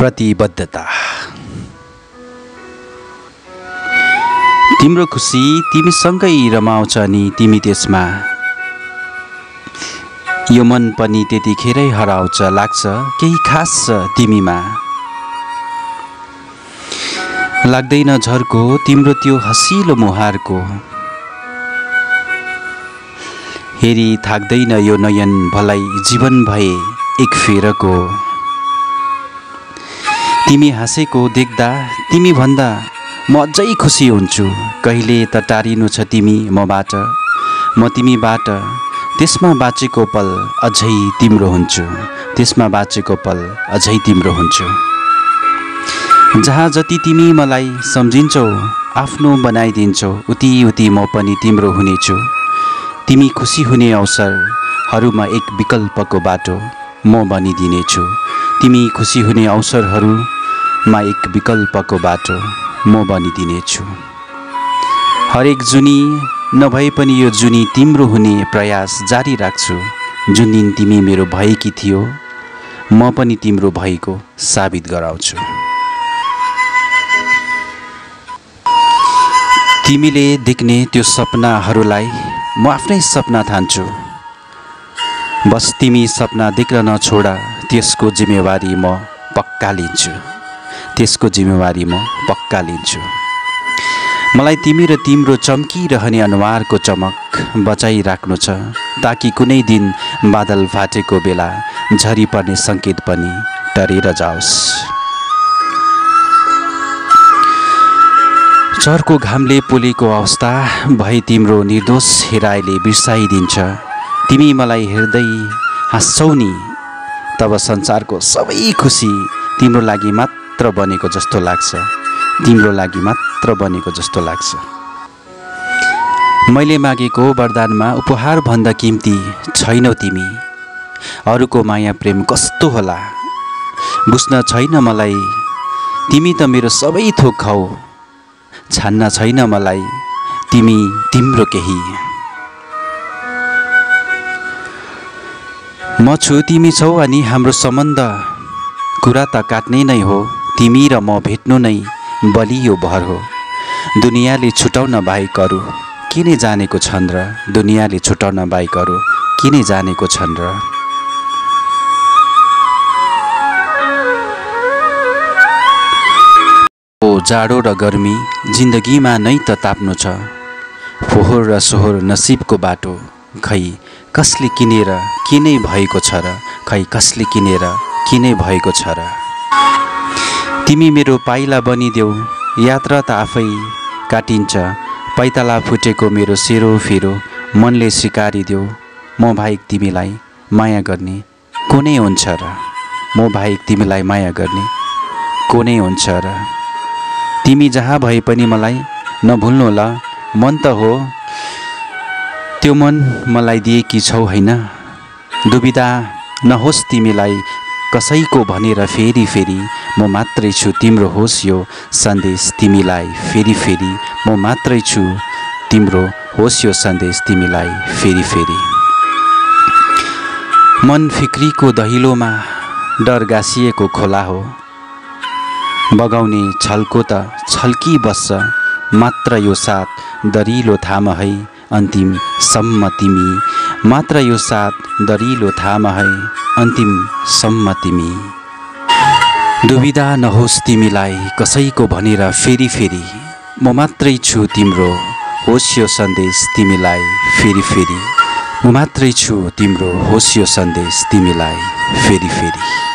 प्रतिबद्धता। तिम्रो खुसी तिमीसँगै रमाउँछ नि तिमी त्यसमा। यो मन पनि त्यतिखेरै हराउँछ लाग्छ केही खास छ तिमीमा। लाग्दैन झर्को तिम्रो त्यो हसिलो मुहारको। हेरी थाक्दैन यो नयन भलाइ जीवन भए एक फेरको। तिमी हाँसेको देख्दा तिमी भन्दा म अझै खुसी हुन्छु। कहिले त टारिनु छ तिमी मबाट। म तिमीबाट त्यसमा बाँचेको पल अझै तिम्रो हुन्छु। त्यसमा बाँचेको पल अझै तिम्रो हुन्छु। जहाँ जति तिमी मलाई सम्झिन्छौ आफ्नो बनाइदिन्छौ उति उति म पनि तिम्रो हुनेछु। तिमी खुसी हुने अवसरहरूमा एक विकल्पको बाटो म बनिदिनेछु। तिमी खुसी हुने अवसरहरूमा एक विकल्पको बाटो म बनिदिनेछु हरेक जुनी नभए पनि यो जुनी तिम्रो हुने प्रयास जारी राख्छु। जुन दिन तिमी मेरो भएकी थियो म पनि तिम्रो भएको साबित गराउँछु। तिमीले देख्ने त्यो सपनाहरूलाई म आफ्नै सपना ठान्छु। बस तिमी सपना देख्न नछोड त्यसको जिम्मेवारी म पक्का लिन्छु। त्यसको जिम्मेवारी म पक्का लिन्छु। मलाई तिमी र तिम्रो चम्किरहने अनुहारको चमक बचाइराख्नु छ ताकि कुनै दिन बादल फाटेको बेला झरी पर्ने सङ्केत पनि डरेर जाओस्। चर्को घामले पोलेको अवस्था भए तिम्रो निर्दोष हेराइले बिर्साइदिन्छ। तिमी मलाई हेर्दै हाँस्छौ नि तब संसारको सबै खुसी तिम्रो लागि मात्र बनेको जस्तो लाग्छ। तिम्रो लागि मात्र बनेको जस्तो लाग्छ। मैले मागेको वरदानमा उपहारभन्दा किम्ती छैनौ तिमी। अरूको माया प्रेम कस्तो होला? बुझ्न छैन मलाई। तिमी त मेरो सबै थोक हौ। छान्न छैन मलाई। तिमी तिम्रो केही। म छु तिमी छौ अनि हाम्रो सम्बन्ध। कुरा त काट्ने नै हो। तिमी र म भेट्नु नै बलियो भर हो। दुनियाँले छुटाउन बाहेक अरू जानेको छन् र? दुनियाँले छुटाउन बाहेक अरू जानेको छन् र? जाडो र गर्मी जिन्दगीमा नै त ताप्नु छ। फोहोर र सोहोर नसिबको बाटो खै कसले किनेर के नै भएको छ र? खै कसले किनेर के नै भएको छ र? तिमी मेरो पाइला बनिदेऊ। यात्रा त आफै काटिन्छ। पैताला फुटेको मेरो सेरो फेरो मनले सिकारिदेऊ। म बाहेक तिमीलाई माया गर्ने। कुनै हुन्छ र। म बाहेक तिमीलाई माया गर्ने। कुनै हुन्छ र। तिमी जहाँ भए पनि मलाई नभुल्नु ल मन त हो। त्यो मन मलाई दिएकी छौ होइन। दुविधा नहोस् तिमीलाई कसैको भनेर फेरि फेरि म मात्रै छु तिम्रो होस् यो सन्देश तिमीलाई। फेरि फेरि म मात्रै छु तिम्रो होस् यो सन्देश तिमीलाई। फेरि फेरि। मन फिक्रीको दहिलोमा डर गाँसिएको खोला हो। बगाउने छल्को त छल्की बस्छ। मात्र यो साथ दरिलो थाम है अन्तिमसम्म तिमी। मात्र यो साथ दरिलो थाम है। अन्तिमसम्म तिमी। दुविधा नहोस् तिमीलाई कसैको भनेर फेरि फेरि। म मात्रै छु तिम्रो होस् यो सन्देश तिमीलाई फेरि फेरि। म मात्रै छु तिम्रो होस् यो सन्देश तिमीलाई फेरि फेरि।